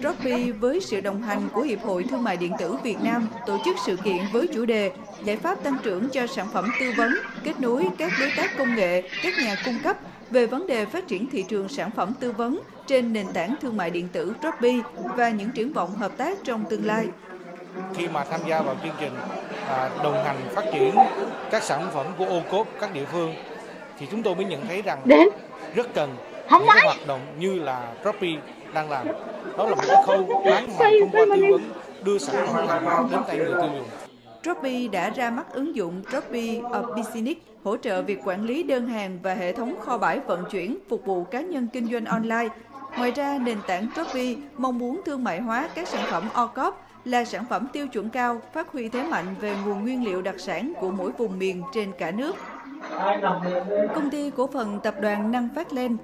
Droppy với sự đồng hành của Hiệp hội Thương mại Điện tử Việt Nam tổ chức sự kiện với chủ đề Giải pháp tăng trưởng cho sản phẩm tư vấn, kết nối các đối tác công nghệ, các nhà cung cấp về vấn đề phát triển thị trường sản phẩm tư vấn trên nền tảng thương mại điện tử Droppy và những triển vọng hợp tác trong tương lai. Khi mà tham gia vào chương trình à, đồng hành phát triển các sản phẩm của ô cốp các địa phương thì chúng tôi mới nhận thấy rằng rất cần những cái hoạt động như là Droppy đang làm. Đó là một cái khâu bán hàng thông qua tư vấn đưa sản phẩm hàng hóa đến tay người tiêu dùng. Droppy đã ra mắt ứng dụng Droppy of Business hỗ trợ việc quản lý đơn hàng và hệ thống kho bãi vận chuyển phục vụ cá nhân kinh doanh online. Ngoài ra, nền tảng Droppy mong muốn thương mại hóa các sản phẩm OCOP là sản phẩm tiêu chuẩn cao, phát huy thế mạnh về nguồn nguyên liệu đặc sản của mỗi vùng miền trên cả nước. Công ty cổ phần tập đoàn Năng Phát Lên